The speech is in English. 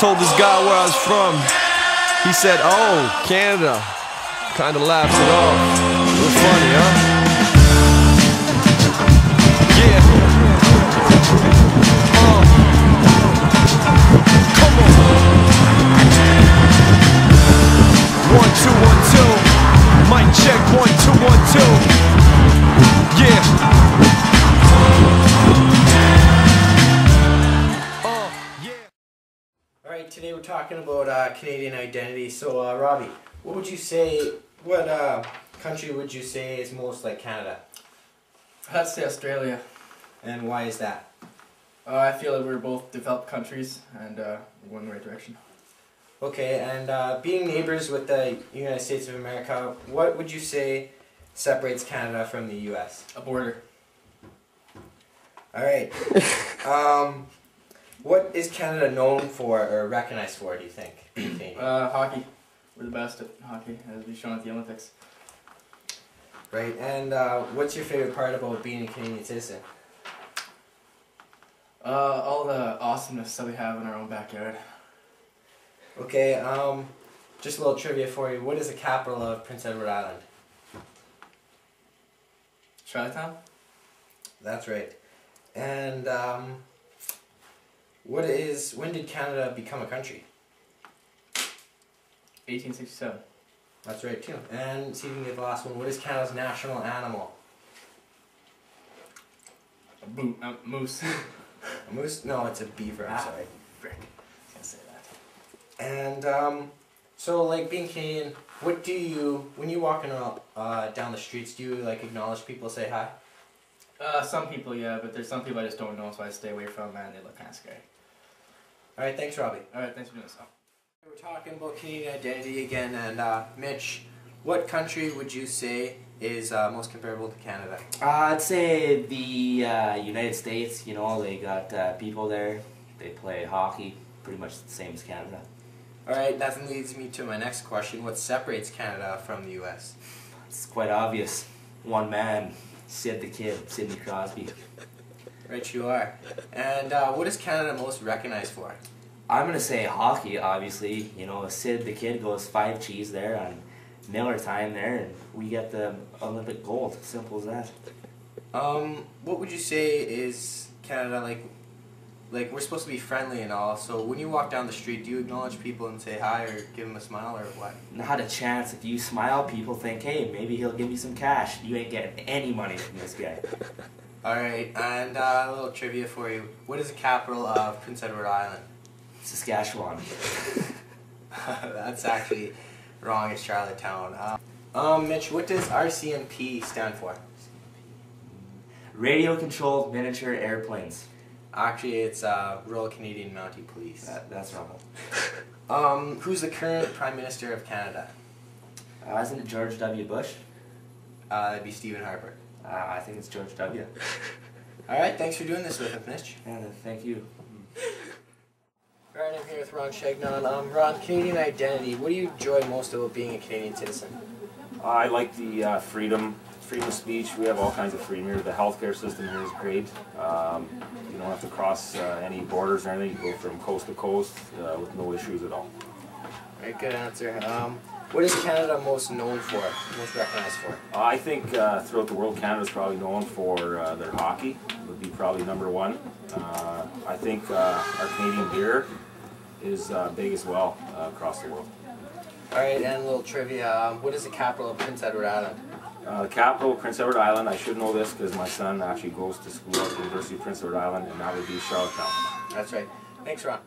told this guy where I was from. He said, oh, Canada. Kinda laughed it off. Funny, huh? Yeah. Uh. Check, one, two, one, two. Yeah. All right, today we're talking about uh, Canadian identity. So, uh, Robbie, what would you say? What uh, country would you say is most like Canada, I'd say Australia. and why is that? Uh, I feel like we're both developed countries and uh, we're going in the right direction. Okay, and uh, being neighbors with the United States of America, what would you say separates Canada from the U.S.? A border. All right. um, what is Canada known for or recognized for? Do you think? Uh, hockey. We're the best at hockey, as we've shown at the Olympics. right. And uh, what's your favorite part about being a Canadian citizen? Uh, all the awesomeness that we have in our own backyard. Okay. Um, just a little trivia for you. What is the capital of Prince Edward Island? Charlottetown? That's right. And um, what is when did Canada become a country? 1867. That's right too. And see if you can get the last one. What is Canada's national animal? A uh, moose. A moose? No, it's a beaver. I'm Ah. sorry. Frick. Can't say that. And um, so like being Canadian, what do you when you walking out uh, down the streets? Do you like acknowledge people, say hi? Uh, some people, yeah, but there's some people I just don't know, so I stay away from, and they look kind of scary. All right, thanks, Robbie. Alright, thanks for doing this. We're talking about Canadian identity again, and uh, Mitch, what country would you say is uh, most comparable to Canada? Uh, I'd say the uh, United States. You know, they got uh, people there. They play hockey, pretty much the same as Canada. All right, that leads me to my next question. What separates Canada from the U.S.? It's quite obvious. One man, Sid the Kid, Sidney Crosby. Right, you are. And uh, what is Canada most recognized for? I'm gonna say hockey, obviously. You know, Sid the Kid goes five cheese there on Miller time there, and we get the Olympic gold. Simple as that. Um, what would you say is Canada like? Like we're supposed to be friendly and all. So when you walk down the street, do you acknowledge people and say hi or give them a smile or what? Not a chance. If you smile, people think, hey, maybe he'll give me some cash. You ain't getting any money from this guy. All right, and uh, a little trivia for you. What is the capital of Prince Edward Island? Saskatchewan. That's actually wrong. It's Charlottetown. Um, um, Mitch, what does RCMP stand for? Radio controlled miniature airplanes. Actually, it's uh, Royal Canadian Mounted Police. That, that's wrong. Um, who's the current Prime Minister of Canada? Uh, isn't it George W. Bush? Uh, that'd be Stephen Harper. Uh, I think it's George W. All right, thanks for doing this with us, Mitch. And uh, thank you. All right, I'm here with Ron Shagnon. Um, Ron, Canadian identity. What do you enjoy most about being a Canadian citizen? I like the uh, freedom, freedom of speech. We have all kinds of freedom here. The healthcare system here is great. Um, you don't have to cross uh, any borders or anything. You go from coast to coast uh, with no issues at all. All right, good answer. Um, what is Canada most known for? Most recognized for? I think uh, throughout the world, Canada is probably known for uh, their hockey. Would be probably number one. Uh, I think uh, our Canadian beer is uh, big as well uh, across the world. All right, and a little trivia. Um, what is the capital of Prince Edward Island? Uh, the capital, Prince Edward Island. I should know this because my son actually goes to school at the University of Prince Edward Island, and that would be Charlottetown. That's right. Thanks, Ron.